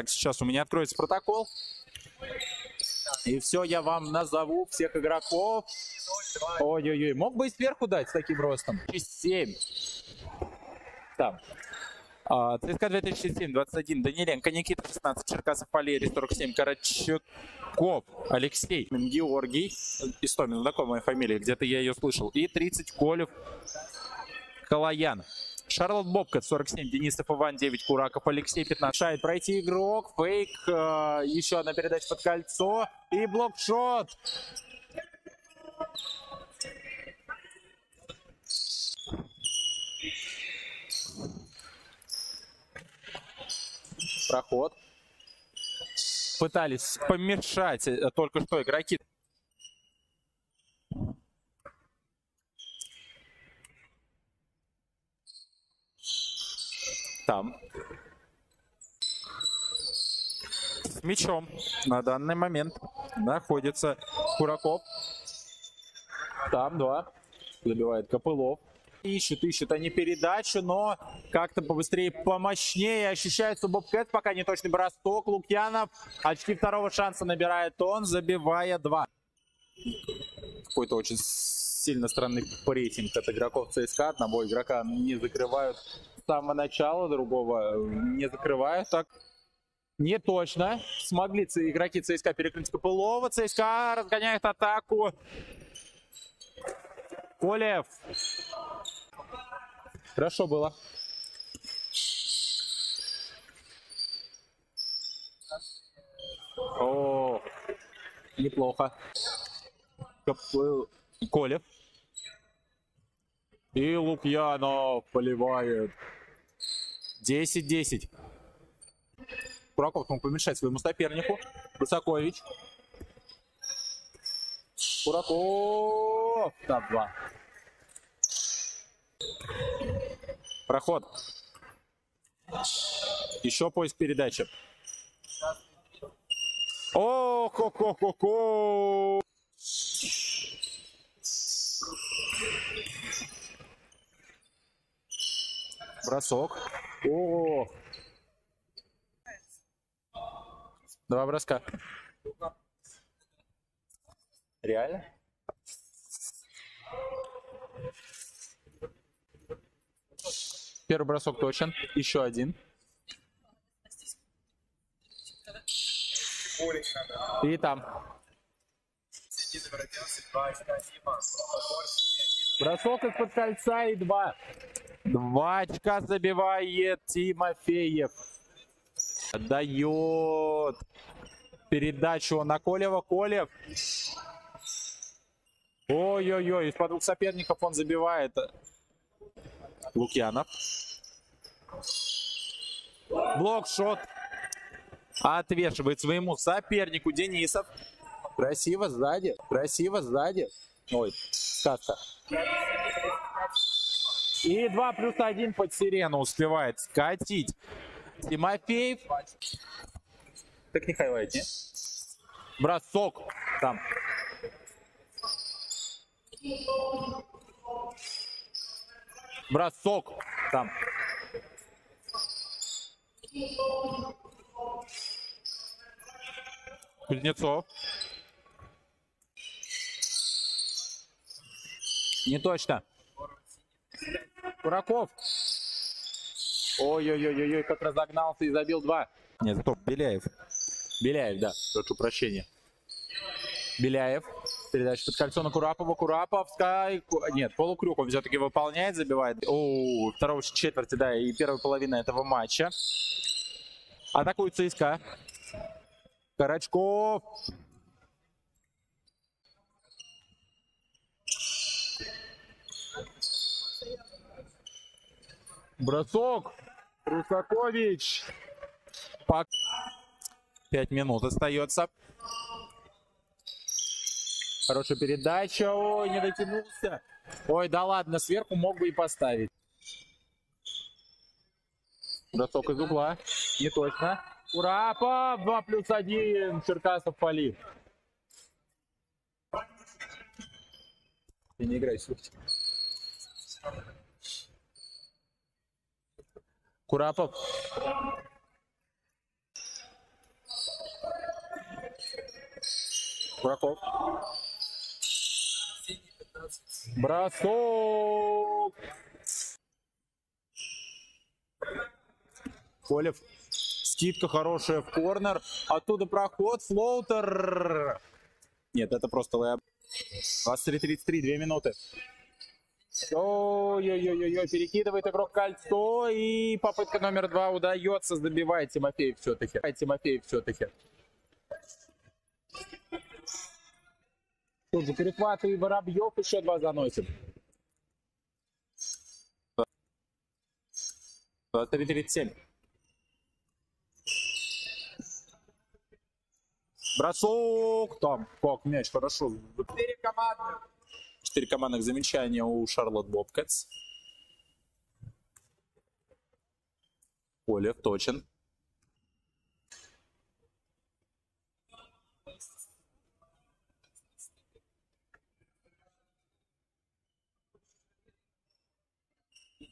Так, сейчас у меня откроется протокол. И все, я вам назову всех игроков. Ой-ой-ой, мог бы и сверху дать с таким ростом. 7. Там. А, ЦСКА 2007, 21, Даниленко, Никита 16, Черкасов, Валерий 47, Карачуков, Алексей, Георгий, Истомин, знакомая фамилия, где-то я ее слышал, и 30, Колев, Калаян. Шарлот Бобка 47, Денисов Иван 9, Кураков Алексей 15. Шает пройти игрок, фейк, э, еще одна передача под кольцо и блокшот. Проход. Пытались помешать э, только что игроки. Там. С мячом на данный момент находится Кураков. Там два. Забивает Копылов. Ищут, ищут они передачу, но как-то побыстрее, помощнее ощущается Бобкэт. Пока не точный бросок. Лукьянов очки второго шанса набирает он, забивая два. Какой-то очень сильно странный рейтинг от игроков ЦСКА. Одного игрока не закрывают с самого начала, другого не закрывают. Так не точно. Смогли игроки ЦСКА перекрыть Копылова. ЦСКА разгоняет атаку. Колев Хорошо было. О, неплохо. Колев. И Лукьянов поливает. 10-10. Кураков мог помешать своему сопернику. Русакович. Кураков. Там два. Проход. Еще поиск передачи. О, хо хо хо хо Бросок. О, Два броска. Реально? Первый бросок точен. Еще один. И там. Бросок из-под кольца и два. Два очка забивает Тимофеев. Дает передачу на Колева. Колев. Ой-ой-ой, из-под двух соперников он забивает. Лукьянов. Блокшот. Отвешивает своему сопернику Денисов. Красиво сзади. Красиво сзади. Ой, сказка. И 2 плюс 1 под сирену успевает скатить. Тимофеев. Так не highlight, не? Бросок. Там. Бросок. Там. Кузнецов. Не точно. Кураков. Ой-ой-ой-ой, как разогнался и забил два. Нет, стоп, Беляев. Беляев, да, прошу прощения. Беляев. Передача под кольцо на Курапова. Кураповская. Нет, полукруг он все-таки выполняет, забивает. О, второго четверти, да, и первая половина этого матча. Атакует ЦСКА. Карачков. Бросок. Русакович. Пак. Пять минут остается. Хорошая передача. Ой, не дотянулся. Ой, да ладно, сверху мог бы и поставить. Бросок из угла. Не точно. Урапов 2 плюс 1. Черкасов полив. Ты не играй, слушайте. Курапов. Кураков. Бросок. Колев. Скидка хорошая в корнер. Оттуда проход. Флоутер. Нет, это просто лэп. 23-33, 2 минуты. Ой-ой-ой-ой, перекидывает игрок кольцо, и попытка номер два удается, забивает Тимофеев все-таки. Тимофеев все-таки. Тут же перехват и Воробьев еще два заносит. 23-37. Бросок там, как мяч хорошо. Четыре. Четыре командных замечания у Шарлот Бобкетс. Полев точен.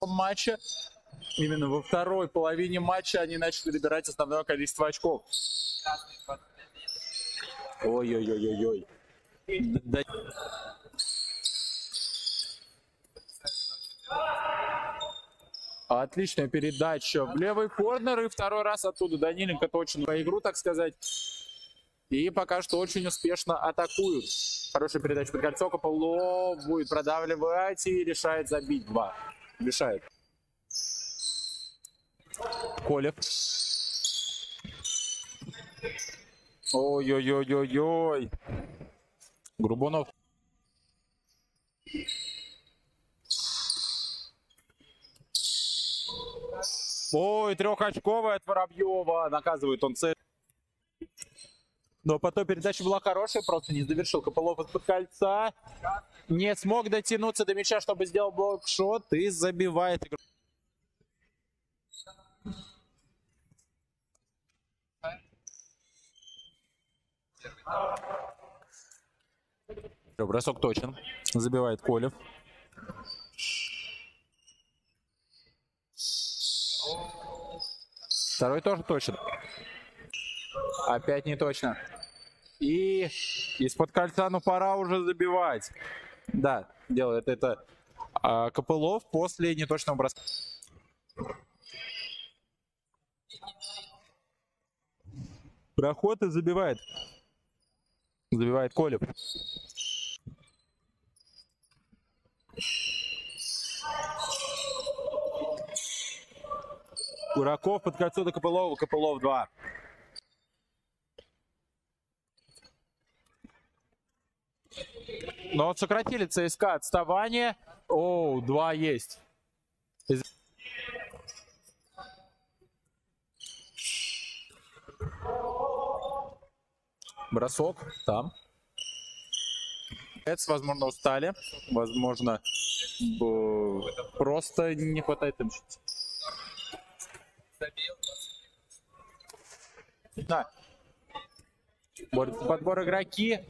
матча. Именно во второй половине матча они начали набирать основное количество очков. Ой-ой-ой-ой-ой. Отличная передача в левый корнер и второй раз оттуда Даниленко точно по игру, так сказать. И пока что очень успешно атакуют. Хорошая передача под кольцо, Копылов будет продавливать и решает забить два. Решает. Колев. Ой-ой-ой-ой-ой. Грубунов. Ой, трехочковая от Воробьева. Наказывает он цель. Но потом передача была хорошая, просто не завершил Копылов из-под кольца. Не смог дотянуться до мяча, чтобы сделал блокшот и забивает игру. Бросок точен. Забивает Колев. Второй тоже точен. Опять не точно. И из-под кольца, ну пора уже забивать. Да, делает это а, Копылов после неточного броска. Проход и забивает. Забивает Колев. Кураков под кольцо до Копылова. Копылов 2. Но вот сократили ЦСКА отставание. О, два есть. Бросок там. Возможно, устали. Возможно, просто не хватает им Да. Подбор игроки.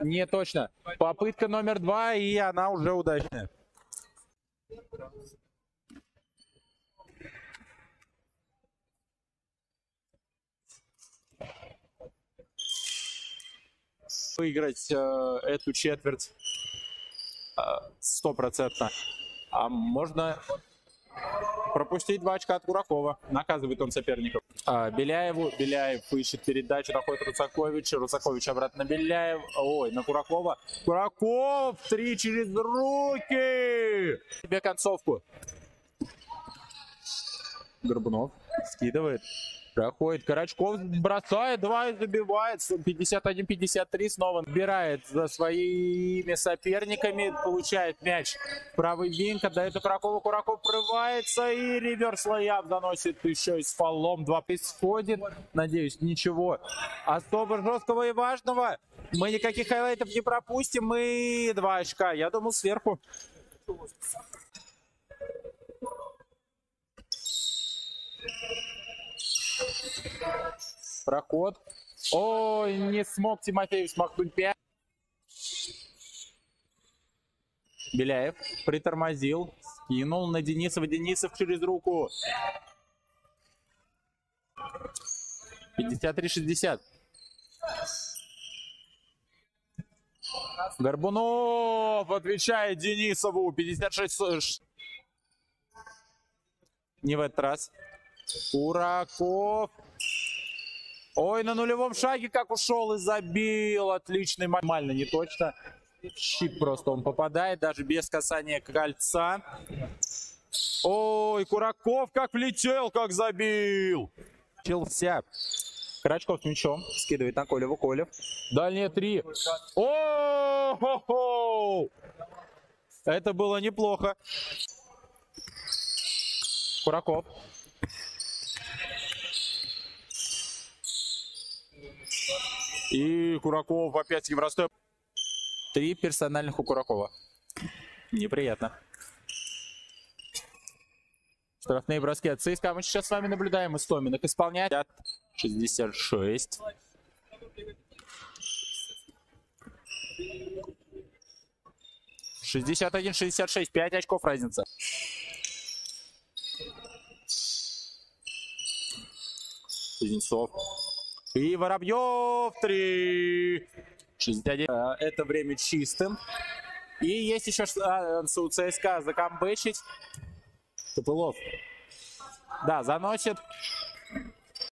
Не точно. Попытка номер два, и она уже удачная. Выиграть э, эту четверть э, стопроцентно. а можно пропустить два очка от Куракова. Наказывает он соперников. А, Беляеву. Беляев ищет передачу, находит Русаковича. Русакович обратно на Беляев. Ой, на Куракова. Кураков! Три через руки! Тебе концовку. Горбунов скидывает. Проходит Карачков, бросает, два и забивает. 51-53 снова набирает за своими соперниками. Получает мяч правый wing, отдает Куракову. Кураков прорывается и reverse layup заносит еще и с фолом. Два происходит. Надеюсь, ничего особо жесткого и важного. Мы никаких хайлайтов не пропустим. Мы два очка. Я думал сверху. Проход. Ой, не смог Тимофеев смахнуть 5. Беляев притормозил, скинул на Денисова. Денисов через руку. 53-60. Горбунов отвечает Денисову. 56 не в этот раз. Ураков Ой, на нулевом шаге как ушел и забил. Отличный. ма- Нормально, не точно. Щит просто он попадает, даже без касания кольца. Ой, Кураков как влетел, как забил. Челся. Крачков с мячом. Скидывает на Колеву. Колев. Дальние три. о хо хо Это было неплохо. Кураков. И Кураков опять Евростеп. Три персональных у Куракова. Неприятно. Штрафные броски от ЦСКА. Мы сейчас с вами наблюдаем. Истомин их исполняет. 66. Шестьдесят один, шестьдесят шесть, пять очков разница. Кузнецов. И Воробьев 3. 61. А, Это время чистым. И есть еще шанс у ЦСКА закамбэчить. Копылов. Да, заносит.